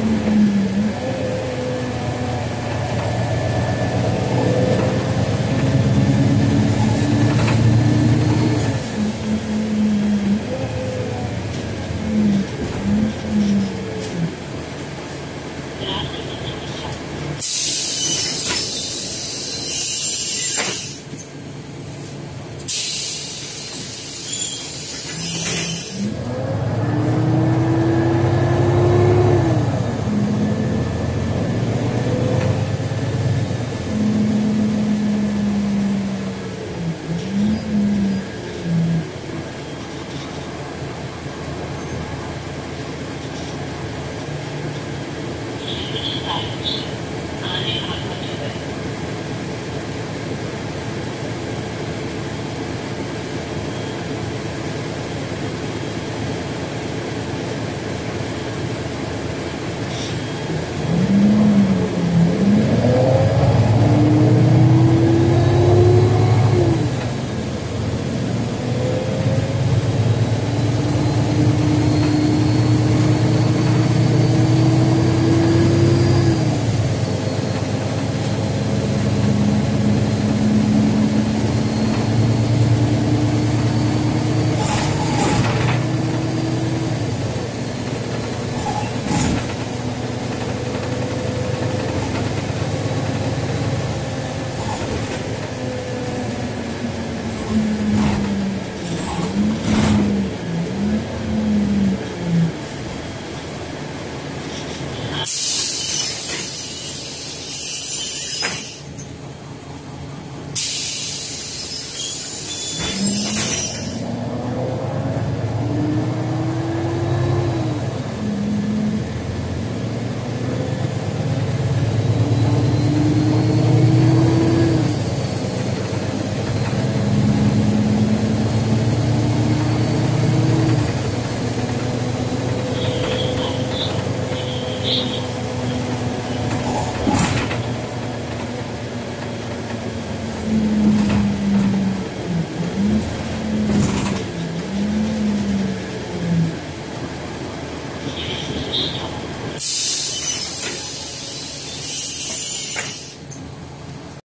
Gracias. Thank you.